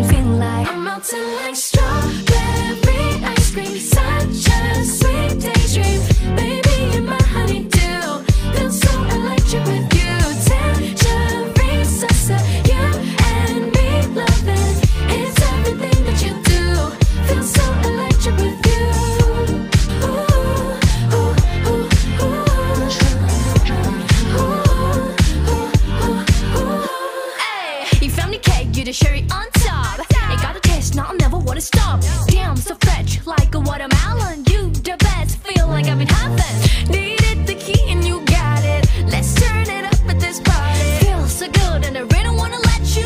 I'm melting like strawberry ice cream Such a sweet daydream. Cake, you the cherry on top. It got a taste, now I'll never wanna stop. Damn, so fresh, like a watermelon. You the best, feel like I've been